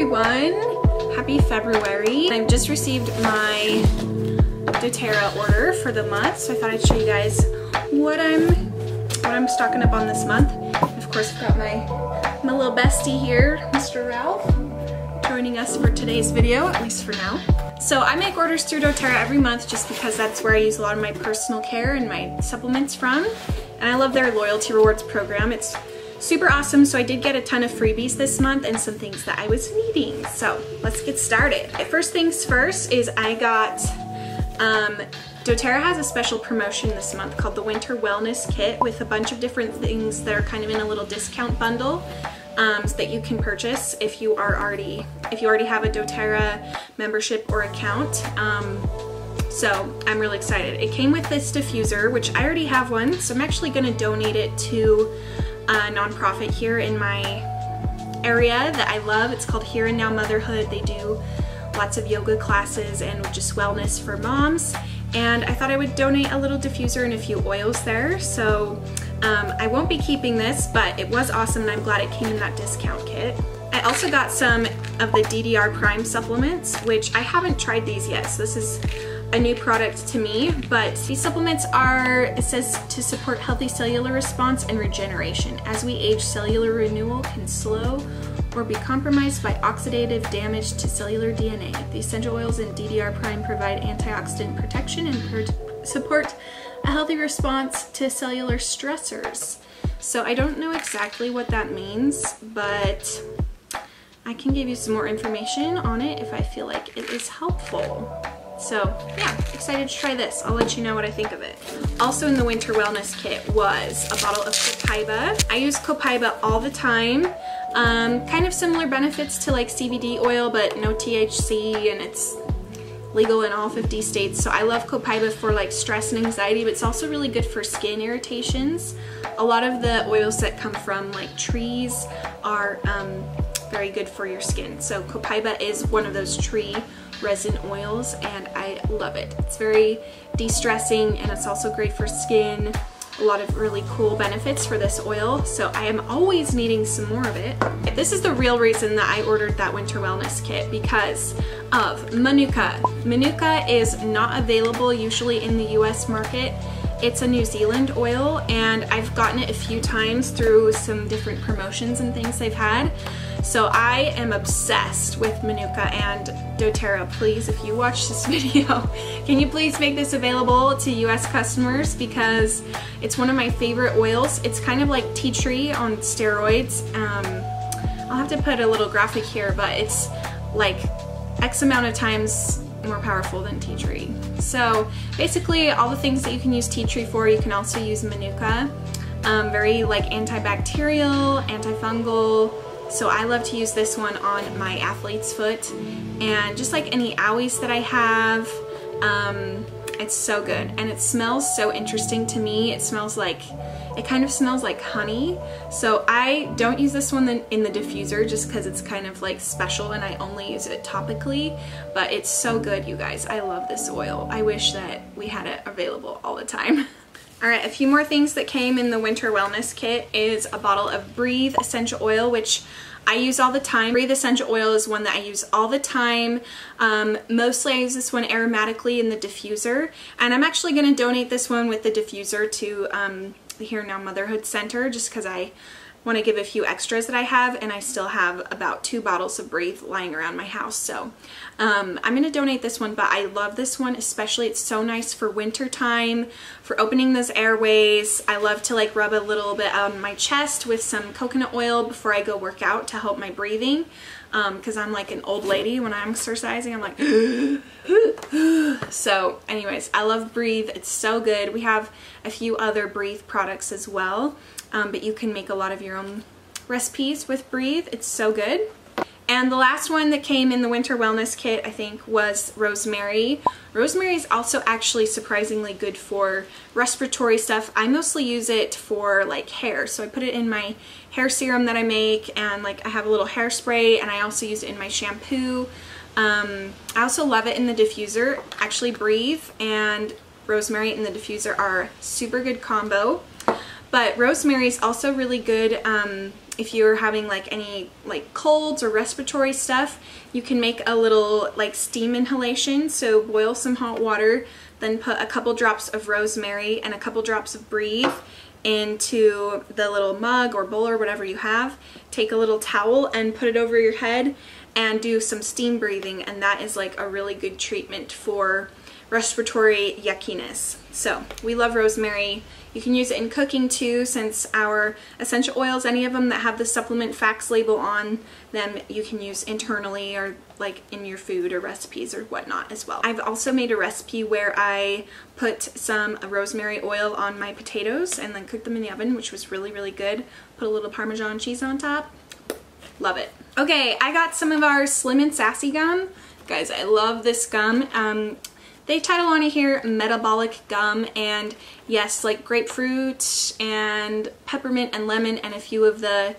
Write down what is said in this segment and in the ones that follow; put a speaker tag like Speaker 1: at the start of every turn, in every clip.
Speaker 1: everyone. Happy February. I've just received my doTERRA order for the month, so I thought I'd show you guys what I'm what I'm stocking up on this month. Of course, I've got my my little bestie here, Mr. Ralph, joining us for today's video, at least for now. So I make orders through doTERRA every month just because that's where I use a lot of my personal care and my supplements from. And I love their loyalty rewards program. It's super awesome. So I did get a ton of freebies this month and some things that I was needing. So let's get started. First things first is I got, um, doTERRA has a special promotion this month called the Winter Wellness Kit with a bunch of different things that are kind of in a little discount bundle um, that you can purchase if you are already, if you already have a doTERRA membership or account. Um, so I'm really excited. It came with this diffuser, which I already have one, so I'm actually gonna donate it to a nonprofit here in my area that I love. It's called Here and Now Motherhood. They do lots of yoga classes and just wellness for moms. And I thought I would donate a little diffuser and a few oils there. So um, I won't be keeping this, but it was awesome and I'm glad it came in that discount kit. I also got some of the DDR Prime supplements, which I haven't tried these yet. So this is a new product to me, but these supplements are, it says to support healthy cellular response and regeneration. As we age, cellular renewal can slow or be compromised by oxidative damage to cellular DNA. The essential oils in DDR Prime provide antioxidant protection and support a healthy response to cellular stressors. So I don't know exactly what that means, but I can give you some more information on it if I feel like it is helpful. So yeah, excited to try this. I'll let you know what I think of it. Also in the winter wellness kit was a bottle of Copaiba. I use Copaiba all the time. Um, kind of similar benefits to like CBD oil, but no THC and it's legal in all 50 states. So I love Copaiba for like stress and anxiety, but it's also really good for skin irritations. A lot of the oils that come from like trees are um, very good for your skin. So Copaiba is one of those tree resin oils and I love it. It's very de-stressing and it's also great for skin. A lot of really cool benefits for this oil, so I am always needing some more of it. This is the real reason that I ordered that winter wellness kit because of Manuka. Manuka is not available usually in the US market. It's a New Zealand oil and I've gotten it a few times through some different promotions and things they've had. So I am obsessed with Manuka and doTERRA. Please, if you watch this video, can you please make this available to US customers because it's one of my favorite oils. It's kind of like tea tree on steroids. Um, I'll have to put a little graphic here, but it's like X amount of times more powerful than tea tree. So basically all the things that you can use tea tree for, you can also use Manuka. Um, very like antibacterial, antifungal, so I love to use this one on my athlete's foot and just like any owies that I have, um, it's so good and it smells so interesting to me. It smells like, it kind of smells like honey. So I don't use this one in the diffuser just because it's kind of like special and I only use it topically, but it's so good you guys. I love this oil. I wish that we had it available all the time. All right, a few more things that came in the winter wellness kit is a bottle of Breathe essential oil, which I use all the time. Breathe essential oil is one that I use all the time. Um, mostly I use this one aromatically in the diffuser, and I'm actually gonna donate this one with the diffuser to um, the Here Now Motherhood Center just because I want to give a few extras that I have and I still have about two bottles of Breathe lying around my house so um, I'm going to donate this one but I love this one especially it's so nice for winter time for opening those airways. I love to like rub a little bit on my chest with some coconut oil before I go work out to help my breathing. Because um, I'm like an old lady. When I'm exercising I'm like so anyways I love Breathe. It's so good. We have a few other Breathe products as well um, but you can make a lot of your own recipes with Breathe. It's so good. And the last one that came in the winter wellness kit, I think, was rosemary. Rosemary is also actually surprisingly good for respiratory stuff. I mostly use it for like hair. So I put it in my hair serum that I make and like I have a little hairspray and I also use it in my shampoo. Um, I also love it in the diffuser. Actually Breathe and rosemary in the diffuser are super good combo. But rosemary is also really good um, if you're having like any like colds or respiratory stuff, you can make a little like steam inhalation. So boil some hot water, then put a couple drops of rosemary and a couple drops of breathe into the little mug or bowl or whatever you have. Take a little towel and put it over your head and do some steam breathing and that is like a really good treatment for respiratory yuckiness. So we love rosemary. You can use it in cooking too since our essential oils, any of them that have the supplement facts label on them, you can use internally or like in your food or recipes or whatnot as well. I've also made a recipe where I put some rosemary oil on my potatoes and then cooked them in the oven, which was really, really good. Put a little Parmesan cheese on top. Love it. Okay, I got some of our Slim and Sassy gum. Guys, I love this gum. Um, they title on here metabolic gum and yes like grapefruit and peppermint and lemon and a few of the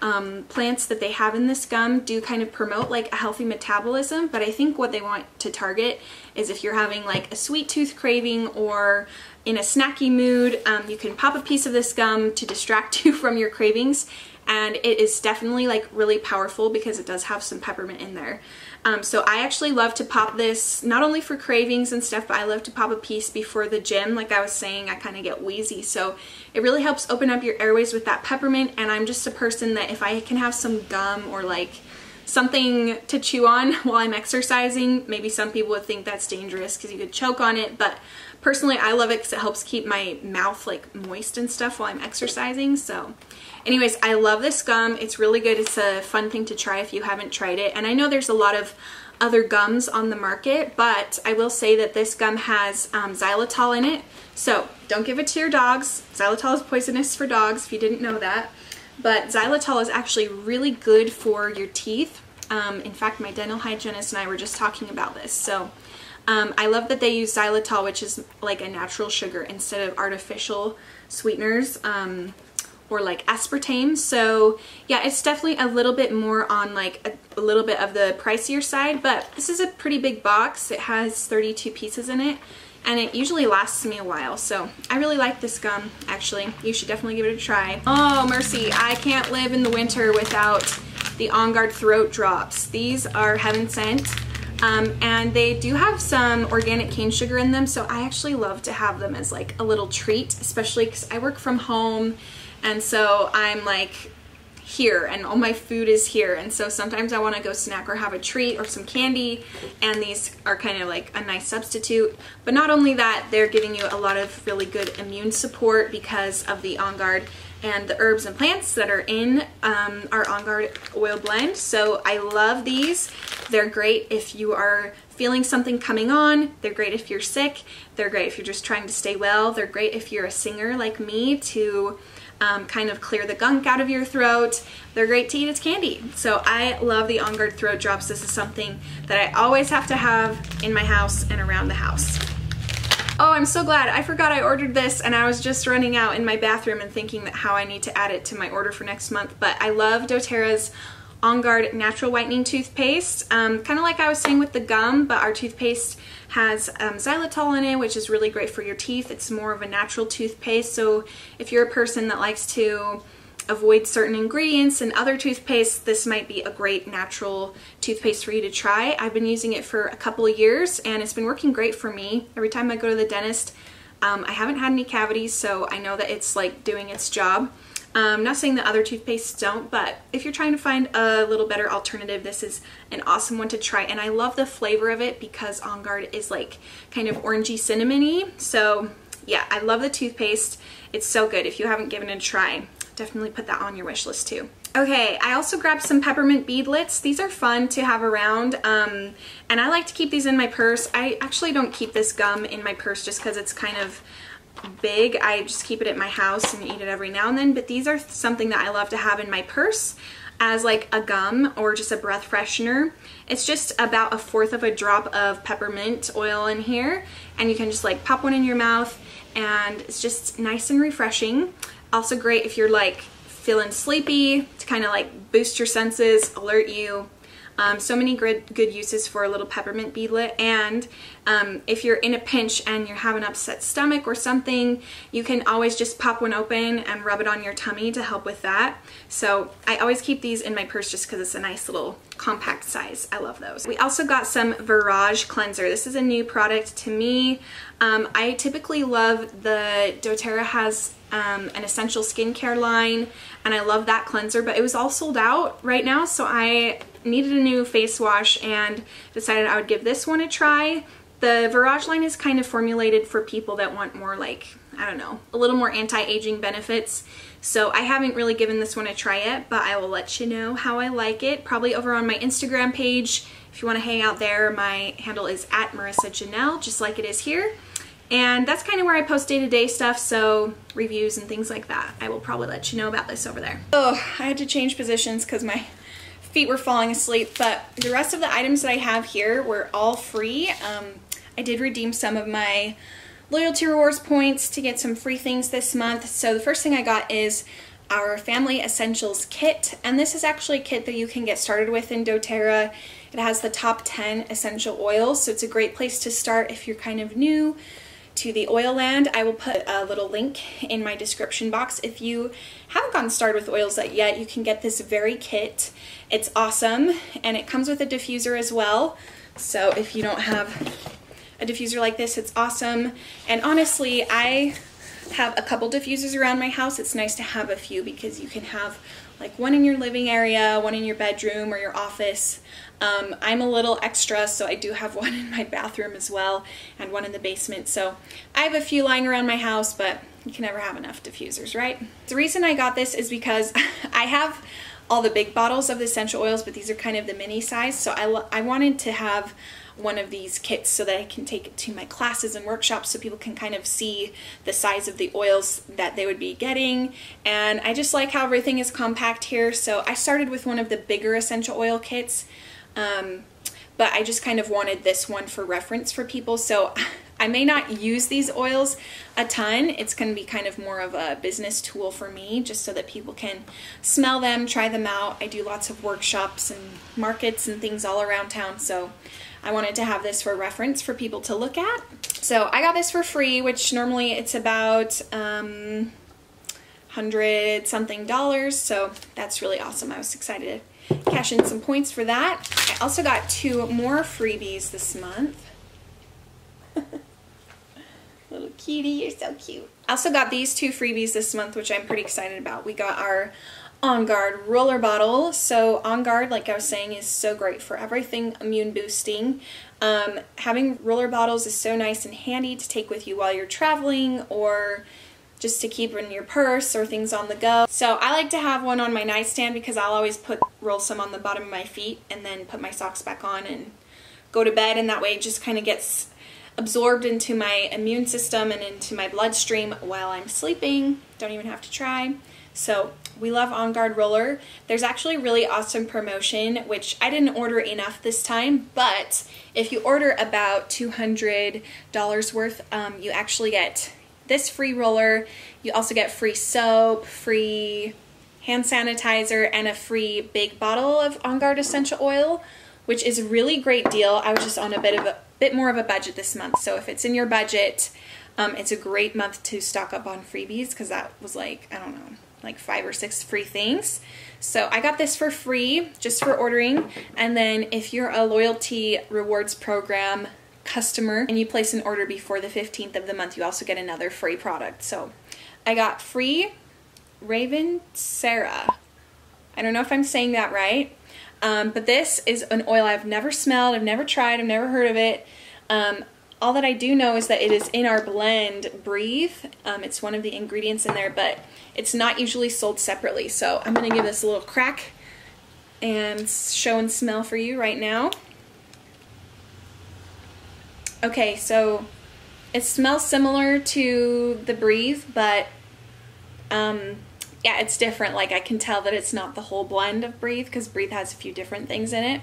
Speaker 1: um, plants that they have in this gum do kind of promote like a healthy metabolism but I think what they want to target is if you're having like a sweet tooth craving or in a snacky mood um, you can pop a piece of this gum to distract you from your cravings and it is definitely like really powerful because it does have some peppermint in there. Um, so I actually love to pop this not only for cravings and stuff, but I love to pop a piece before the gym. Like I was saying, I kind of get wheezy. So it really helps open up your airways with that peppermint. And I'm just a person that if I can have some gum or like something to chew on while I'm exercising, maybe some people would think that's dangerous because you could choke on it. But personally, I love it because it helps keep my mouth like moist and stuff while I'm exercising. So Anyways, I love this gum. It's really good. It's a fun thing to try if you haven't tried it. And I know there's a lot of other gums on the market, but I will say that this gum has um, xylitol in it. So don't give it to your dogs. Xylitol is poisonous for dogs if you didn't know that. But xylitol is actually really good for your teeth. Um, in fact, my dental hygienist and I were just talking about this. So um, I love that they use xylitol, which is like a natural sugar instead of artificial sweeteners. Um, or like aspartame. So yeah, it's definitely a little bit more on like a, a, little bit of the pricier side, but this is a pretty big box. It has 32 pieces in it and it usually lasts me a while. So I really like this gum actually. You should definitely give it a try. Oh mercy, I can't live in the winter without the On Guard Throat Drops. These are heaven sent. Um, and they do have some organic cane sugar in them so I actually love to have them as like a little treat especially because I work from home and so I'm like here and all my food is here and so sometimes I want to go snack or have a treat or some candy and these are kind of like a nice substitute. But not only that they're giving you a lot of really good immune support because of the On Guard and the herbs and plants that are in um, our On Guard oil blend so I love these they're great if you are feeling something coming on they're great if you're sick they're great if you're just trying to stay well they're great if you're a singer like me to um, kind of clear the gunk out of your throat. They're great to eat as candy. So I love the On Guard Throat Drops. This is something that I always have to have in my house and around the house. Oh, I'm so glad. I forgot I ordered this and I was just running out in my bathroom and thinking that how I need to add it to my order for next month. But I love doTERRA's on Guard Natural Whitening Toothpaste. Um, kind of like I was saying with the gum, but our toothpaste has um, xylitol in it, which is really great for your teeth. It's more of a natural toothpaste, so if you're a person that likes to avoid certain ingredients and other toothpaste, this might be a great natural toothpaste for you to try. I've been using it for a couple of years and it's been working great for me. Every time I go to the dentist, um, I haven't had any cavities, so I know that it's like doing its job. Um, not saying that other toothpastes don't, but if you're trying to find a little better alternative, this is an awesome one to try. And I love the flavor of it because On Guard is like kind of orangey cinnamony. So yeah, I love the toothpaste. It's so good. If you haven't given it a try, definitely put that on your wish list too. Okay, I also grabbed some peppermint beadlets. These are fun to have around, um, and I like to keep these in my purse. I actually don't keep this gum in my purse just because it's kind of big. I just keep it at my house and eat it every now and then, but these are something that I love to have in my purse as like a gum or just a breath freshener. It's just about a fourth of a drop of peppermint oil in here and you can just like pop one in your mouth and it's just nice and refreshing. Also great if you're like feeling sleepy to kind of like boost your senses, alert you. Um, so many good, good uses for a little peppermint beadlet. And um, if you're in a pinch and you have an upset stomach or something, you can always just pop one open and rub it on your tummy to help with that. So I always keep these in my purse just because it's a nice little compact size. I love those. We also got some Veráge cleanser. This is a new product to me. Um, I typically love the doTERRA has um, an essential skincare line and I love that cleanser but it was all sold out right now so I needed a new face wash and decided I would give this one a try. The Veráge line is kind of formulated for people that want more like, I don't know, a little more anti-aging benefits. So I haven't really given this one a try yet, but I will let you know how I like it. Probably over on my Instagram page. If you want to hang out there, my handle is at Marissa Jenell, just like it is here. And that's kind of where I post day-to-day -day stuff, so reviews and things like that. I will probably let you know about this over there. Oh, I had to change positions because my feet were falling asleep, but the rest of the items that I have here were all free. Um, I did redeem some of my loyalty rewards points to get some free things this month. So the first thing I got is our Family Essentials kit, and this is actually a kit that you can get started with in doTERRA. It has the top 10 essential oils, so it's a great place to start if you're kind of new to the oil land. I will put a little link in my description box. If you haven't gotten started with oils yet, you can get this very kit. It's awesome and it comes with a diffuser as well. So if you don't have a diffuser like this, it's awesome. And honestly, I have a couple diffusers around my house. It's nice to have a few because you can have like one in your living area, one in your bedroom or your office. Um, I'm a little extra, so I do have one in my bathroom as well and one in the basement. So I have a few lying around my house, but you can never have enough diffusers, right? The reason I got this is because I have all the big bottles of the essential oils, but these are kind of the mini size. So I, I wanted to have one of these kits so that I can take it to my classes and workshops so people can kind of see the size of the oils that they would be getting. And I just like how everything is compact here. So I started with one of the bigger essential oil kits. Um, but I just kind of wanted this one for reference for people. So I may not use these oils a ton. It's going to be kind of more of a business tool for me just so that people can smell them, try them out. I do lots of workshops and markets and things all around town. So I wanted to have this for reference for people to look at. So I got this for free, which normally it's about um, 100 something dollars. So that's really awesome. I was excited to cash in some points for that. I also got two more freebies this month. Little cutie, you're so cute. I also got these two freebies this month, which I'm pretty excited about. We got our on Guard roller bottle. So On Guard, like I was saying, is so great for everything immune boosting. Um, having roller bottles is so nice and handy to take with you while you're traveling or just to keep in your purse or things on the go. So I like to have one on my nightstand because I'll always put roll some on the bottom of my feet and then put my socks back on and go to bed and that way it just kind of gets absorbed into my immune system and into my bloodstream while I'm sleeping. Don't even have to try. So we love On Guard Roller. There's actually really awesome promotion, which I didn't order enough this time, but if you order about $200 worth, um, you actually get this free roller. You also get free soap, free hand sanitizer, and a free big bottle of On Guard Essential Oil, which is a really great deal. I was just on a bit of a bit more of a budget this month, so if it's in your budget, um, it's a great month to stock up on freebies because that was like, I don't know, like five or six free things. So I got this for free just for ordering. And then if you're a loyalty rewards program customer and you place an order before the 15th of the month, you also get another free product. So I got free Raven Sarah. I don't know if I'm saying that right. Um, but this is an oil I've never smelled, I've never tried, I've never heard of it. Um, all that I do know is that it is in our blend Breathe. Um, it's one of the ingredients in there, but it's not usually sold separately. So I'm going to give this a little crack and show and smell for you right now. Okay, so it smells similar to the Breathe, but um, yeah, it's different. Like I can tell that it's not the whole blend of Breathe because Breathe has a few different things in it.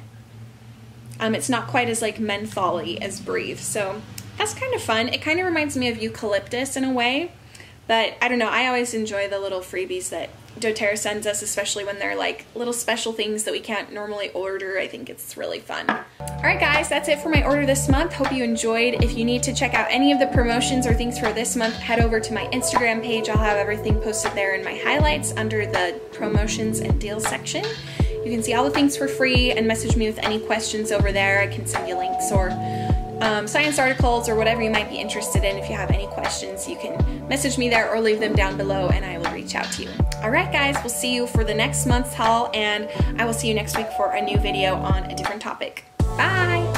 Speaker 1: Um, it's not quite as like mentholy as Breathe, so that's kind of fun. It kind of reminds me of eucalyptus in a way, but I don't know. I always enjoy the little freebies that doTERRA sends us, especially when they're like little special things that we can't normally order. I think it's really fun. All right, guys, that's it for my order this month. Hope you enjoyed. If you need to check out any of the promotions or things for this month, head over to my Instagram page. I'll have everything posted there in my highlights under the promotions and deals section. You can see all the things for free and message me with any questions over there. I can send you links or um, science articles or whatever you might be interested in. If you have any questions, you can message me there or leave them down below and I will reach out to you. All right, guys, we'll see you for the next month's haul and I will see you next week for a new video on a different topic. Bye!